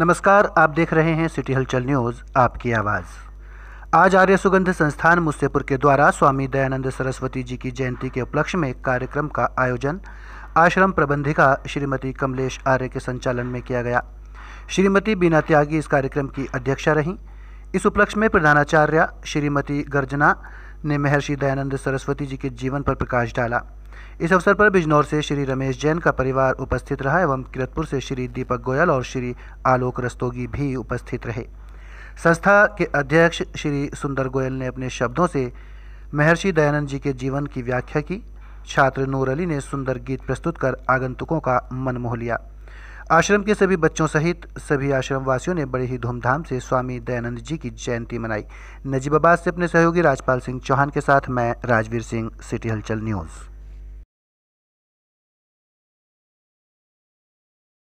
नमस्कार, आप देख रहे हैं सिटी हलचल न्यूज़, आपकी आवाज़। आज आर्य सुगंध संस्थान मुस्सेपुर के द्वारा स्वामी दयानंद सरस्वती जी की जयंती के उपलक्ष्य में एक कार्यक्रम का आयोजन आश्रम प्रबंधिका श्रीमती कमलेश आर्य के संचालन में किया गया। श्रीमती बीना त्यागी इस कार्यक्रम की अध्यक्षा रहीं। इस उपलक्ष्य में प्रधानाचार्य श्रीमती गर्जना ने महर्षि दयानंद सरस्वती जी के जीवन पर प्रकाश डाला। इस अवसर पर बिजनौर से श्री रमेश जैन का परिवार उपस्थित रहा एवं किरतपुर से श्री दीपक गोयल और श्री आलोक रस्तोगी भी उपस्थित रहे। संस्था के अध्यक्ष श्री सुंदर गोयल ने अपने शब्दों से महर्षि दयानंद जी के जीवन की व्याख्या की। छात्र नूर अली ने सुंदर गीत प्रस्तुत कर आगंतुकों का मन मोह लिया। आश्रम के सभी बच्चों सहित सभी आश्रम वासियों ने बड़े ही धूमधाम से स्वामी दयानंद जी की जयंती मनाई। नजीबाबाद से अपने सहयोगी राजपाल सिंह चौहान के साथ मैं राजवीर सिंह, सिटी हलचल न्यूज़।